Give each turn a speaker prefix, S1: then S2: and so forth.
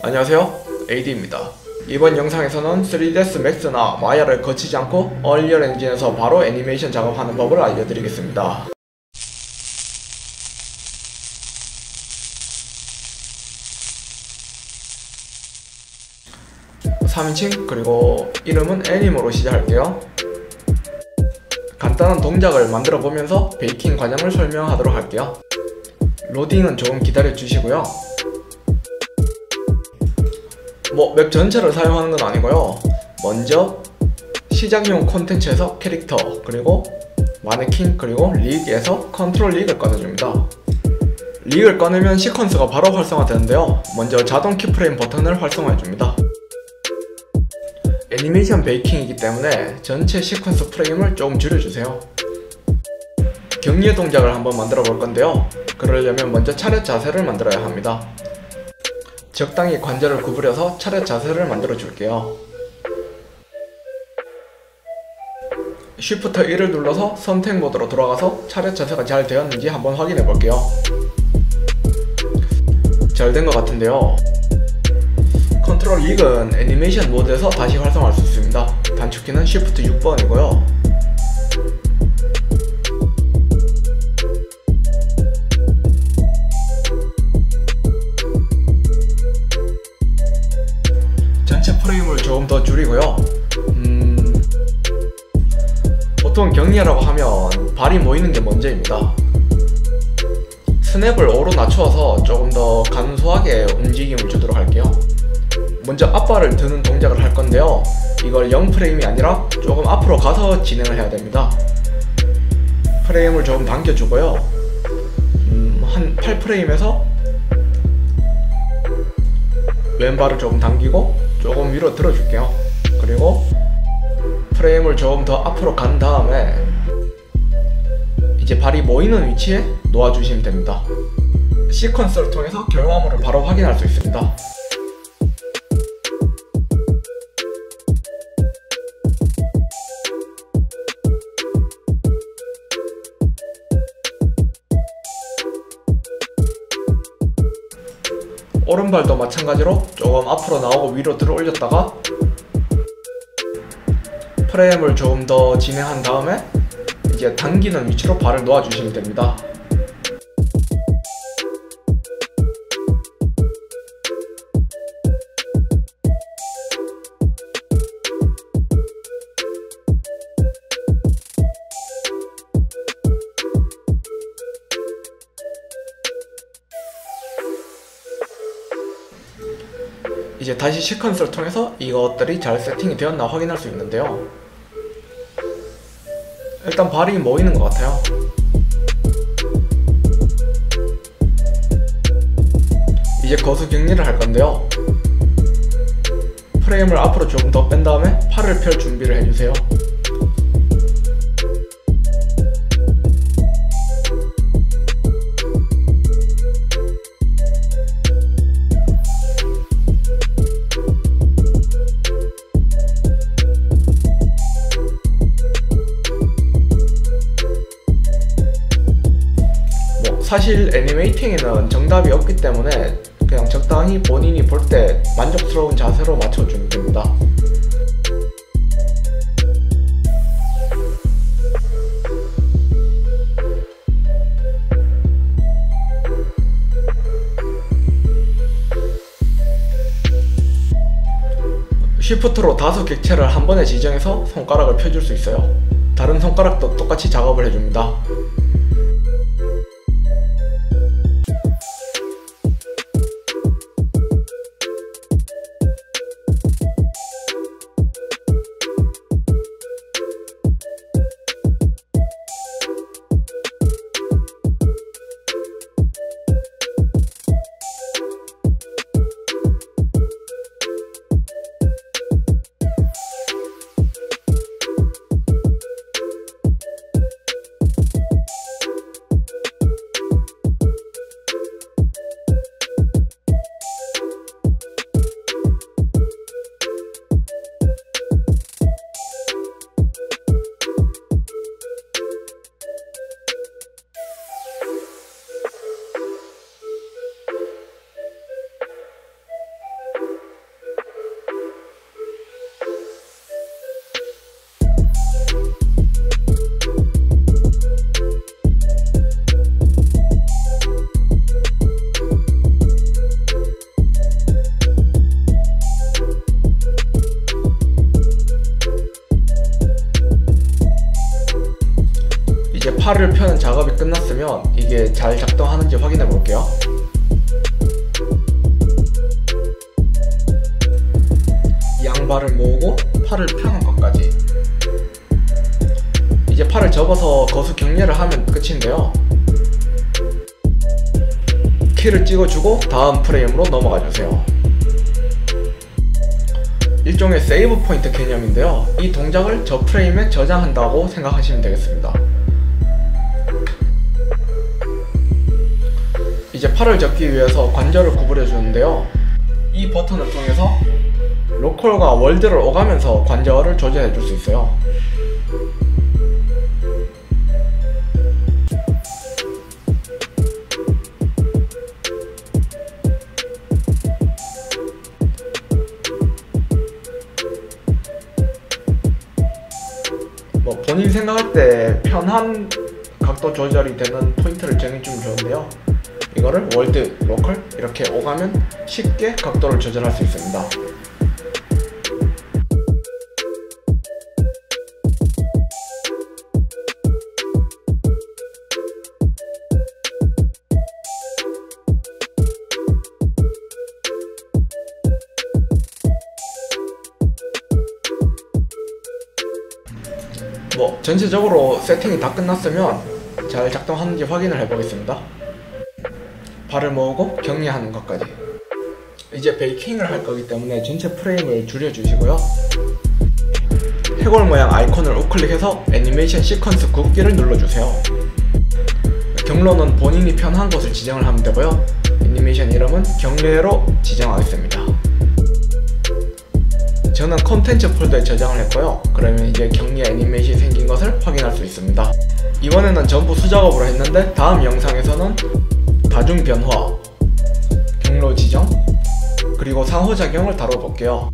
S1: 안녕하세요. AD입니다. 이번 영상에서는 3ds max나 마야를 거치지 않고 얼리얼 엔진에서 바로 애니메이션 작업하는 법을 알려드리겠습니다. 3인칭 그리고 이름은 애니모로 시작할게요. 간단한 동작을 만들어 보면서 베이킹 과정을 설명하도록 할게요. 로딩은 조금 기다려 주시고요 뭐 map 전체를 사용하는 건 아니고요. 먼저 시작용 콘텐츠에서 캐릭터 그리고 마네킹 그리고 rig에서 control rig을 꺼내줍니다. rig을 꺼내면 시퀀스가 바로 활성화되는데요. 먼저 자동 keyframe 버튼을 활성화해줍니다. 애니메이션 baking이기 때문에 전체 시퀀스 프레임을 조금 줄여주세요. 격리의 동작을 한번 만들어 볼 건데요. 그러려면 먼저 차렷 자세를 만들어야 합니다 적당히 관절을 구부려서 차렷 자세를 만들어 줄게요. Shift 1을 눌러서 선택 모드로 돌아가서 차렷 자세가 잘 되었는지 한번 확인해 볼게요. 잘 된 것 같은데요. 컨트롤 2은 애니메이션 모드에서 다시 활성화할 수 있습니다. 단축키는 Shift 6번이고요 보통 격리하라고 하면 발이 모이는 게 먼저입니다. 스냅을 5로 낮추어서 조금 더 간소하게 움직임을 주도록 할게요. 먼저 앞발을 드는 동작을 할 건데요. 이걸 0프레임이 아니라 조금 앞으로 가서 진행을 해야 됩니다. 프레임을 조금 당겨주고요. 음, 한 8프레임에서 왼발을 조금 당기고 조금 위로 들어줄게요. 그리고 프레임을 조금 더 앞으로 간 다음에 이제 발이 모이는 위치에 놓아주시면 됩니다. 시퀀스를 통해서 결과물을 바로 확인할 수 있습니다. 오른발도 마찬가지로 조금 앞으로 나오고 위로 들어 올렸다가 프레임을 조금 더 진행한 다음에 이제 당기는 위치로 발을 놓아주시면 됩니다. 이제 다시 시퀀스를 통해서 이것들이 잘 세팅이 되었나 확인할 수 있는데요 일단 발이 모이는 것 같아요. 이제 거수 격리를 할 건데요. 프레임을 앞으로 조금 더 뺀 다음에 팔을 펼 준비를 해주세요 사실 애니메이팅에는 정답이 없기 때문에 그냥 적당히 본인이 볼 때 만족스러운 자세로 맞춰주면 됩니다. 쉬프트로 다섯 객체를 한 번에 지정해서 손가락을 펴줄 수 있어요. 다른 손가락도 똑같이 작업을 해줍니다. 팔을 펴는 작업이 끝났으면 이게 잘 작동하는지 확인해 볼게요. 양발을 모으고 팔을 펴는 것까지. 이제 팔을 접어서 거수 격려를 하면 끝인데요. 키를 찍어주고 다음 프레임으로 넘어가 주세요. 일종의 세이브 포인트 개념인데요. 이 동작을 저 프레임에 저장한다고 생각하시면 되겠습니다. 이제 팔을 접기 위해서 관절을 구부려 주는데요. 이 버튼을 통해서 로컬과 월드를 오가면서 관절을 조절해 줄 수 있어요. 뭐 본인 생각할 때 편한 각도 조절이 되는 포인트를 정해주면 좋은데요. 이거를 world, local 이렇게 오가면 쉽게 각도를 조절할 수 있습니다. 뭐 전체적으로 세팅이 다 끝났으면 잘 작동하는지 확인을 해보겠습니다. 발을 모으고 격리하는 것까지. 이제 베이킹을 할 거기 때문에 전체 프레임을 줄여주시고요. 해골 모양 아이콘을 우클릭해서 애니메이션 시퀀스 굽기를 눌러주세요. 경로는 본인이 편한 곳을 지정을 하면 되고요. 애니메이션 이름은 경례로 지정하겠습니다. 저는 콘텐츠 폴더에 저장을 했고요. 그러면 이제 격리 애니메이션이 생긴 것을 확인할 수 있습니다. 이번에는 전부 수작업으로 했는데 다음 영상에서는 다중 변화, 경로 지정, 그리고 상호작용을 다뤄볼게요.